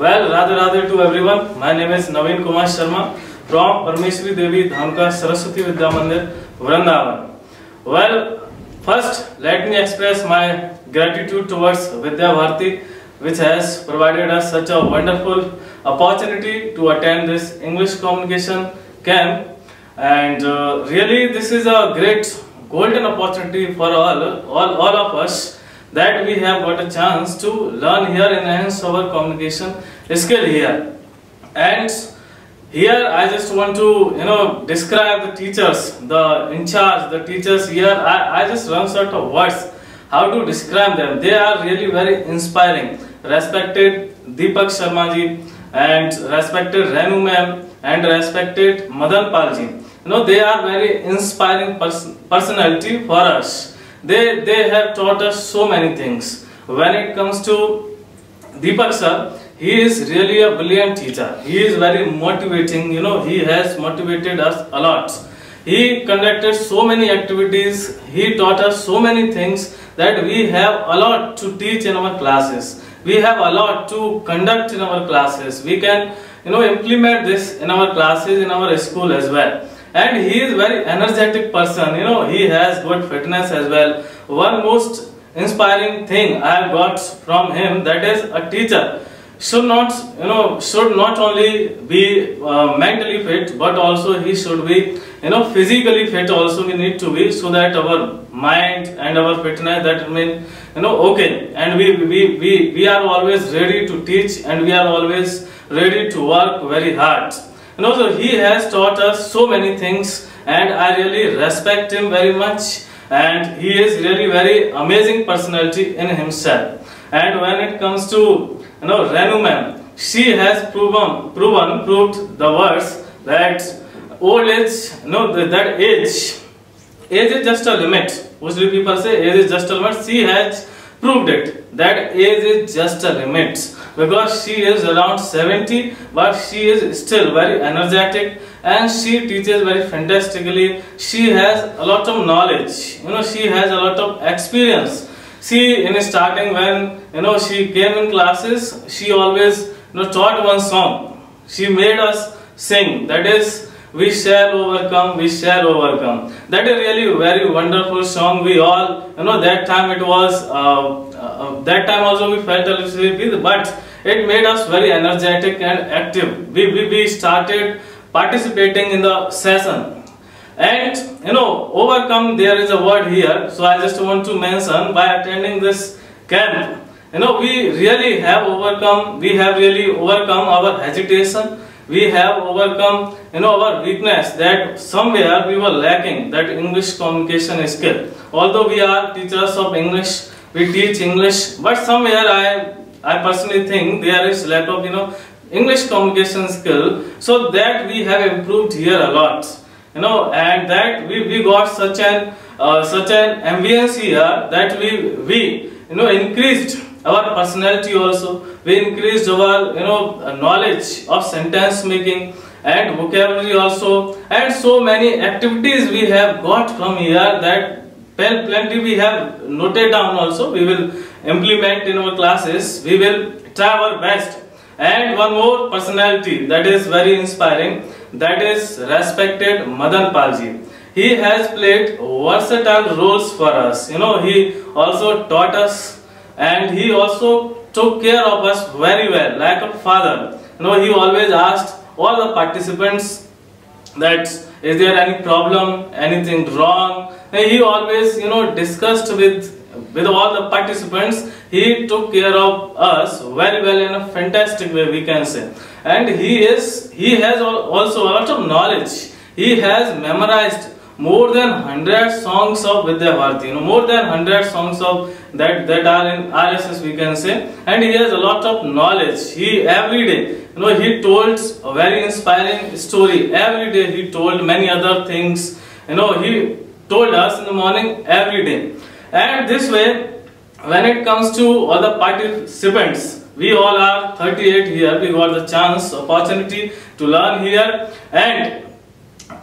Well, Radha Radha to everyone. My name is Naveen Kumar Sharma from Parmeshwari Devi Dhanuka Saraswati Vidya Mandir, Vrindavan. Well, first let me express my gratitude towards Vidya Bharati which has provided us such a wonderful opportunity to attend this English communication camp and uh, really this is a great golden opportunity for all, all, all of us that we have got a chance to learn here and enhance our communication skill here. And here I just want to you know describe the teachers the in charge the teachers here. I, I just run sort of words how to describe them. They are really very inspiring. Respected Deepak Sharma ji and respected Renu ma'am and respected Madan Pal ji you know they are very inspiring pers- personality for us they they have taught us so many things. When it comes to Deepak sir he is really a brilliant teacher. He is very motivating you know he has motivated us a lot. He conducted so many activities. He taught us so many things that we have a lot to teach in our classes. We have a lot to conduct in our classes. We can you know implement this in our classes in our school as well and he is very energetic person you know he has good fitness as well. One most inspiring thing i have got from him that is a teacher. Should not you know should not only be uh, mentally fit but also he should be you know physically fit also we need to be so that our mind and our fitness that remain you know okay. And we we we, we are always ready to teach and we are always ready to work very hard you know so he has taught us so many things and i really respect him very much. And he is really very amazing personality in himself. And when it comes to you know Renu ma'am she has proven proven proved the words that old age you know that, age age is just a limit. Usually people say age is just a limit. She has proved it that age is just a limit because she is around 70 but she is still very energetic and she teaches very fantastically. She has a lot of knowledge. You know she has a lot of experience. She in starting when you know she came in classes she always you know taught one song. She made us sing. That is we shall overcome we shall overcome. That is really very wonderful song we all you know that time it was uh, uh, that time also we felt a little sleepy but it made us very energetic and active. We, we, we started participating in the session. And you know overcome there is a word here so i just want to mention by attending this camp you know we really have overcome we have really overcome our hesitation we have overcome you know our weakness that somewhere we were lacking that english communication skill. Although we are teachers of english we teach english but somewhere i i personally think there is lack of you know english communication skill. So that we have improved here a lot you know and that we, we got such an uh, such an ambience here that we we you know increased our personality also. We increased our you know knowledge of sentence making and vocabulary also. And so many activities we have got from here that plenty we have noted down also. We will implement in our classes. We will try our best. And one more personality that is very inspiring that is respected Madan Palji. He has played versatile roles for us. You know, he also taught us and he also took care of us very well, like a father. You know, he always asked all the participants that is there any problem, anything wrong. And he always, you know, discussed with with all the participants he took care of us very well in a fantastic way we can say and he is he has also a lot of knowledge he has memorized more than 100 songs of Vidya Bharati, you know, more than 100 songs of that that are in RSS we can say. And he has a lot of knowledge. He every day you know he told a very inspiring story. Every day he told many other things. You know he told us in the morning every day. And this way when it comes to other participants we all are 38 here. We got the chance opportunity to learn here. And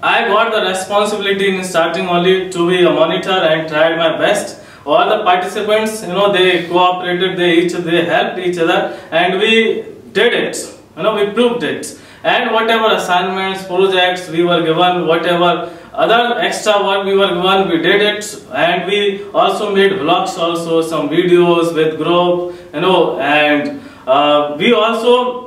i got the responsibility in starting only to be a monitor and tried my best all the participants you know they cooperated they each they helped each other and we did it. You know, we proved it. And whatever assignments, projects we were given, whatever other extra work we were given, we did it. And we also made vlogs also, some videos with group, you know, and uh, we also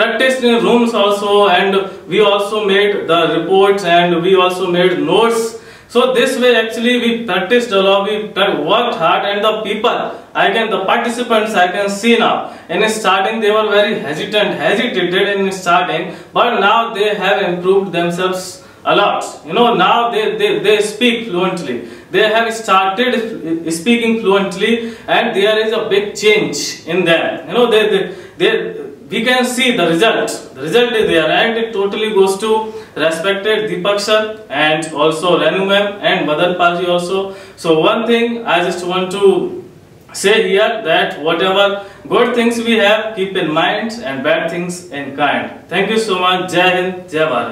practiced in rooms also and we also made the reports and we also made notes so this way actually we practiced a lot, we worked hard and the people, I can, the participants I can see now. In starting they were very hesitant, hesitated in starting, but now they have improved themselves a lot. You know, now they, they, they speak fluently. They have started speaking fluently and there is a big change in them. You know, they, they, they we can see the result. The result is there and it totally goes to respected Deepak sir and also Renu ma'am and Madan Palji also. So one thing I just want to say here that whatever good things we have keep in mind and bad things in kind. Thank you so much. Jai Hind, Jai Bharat.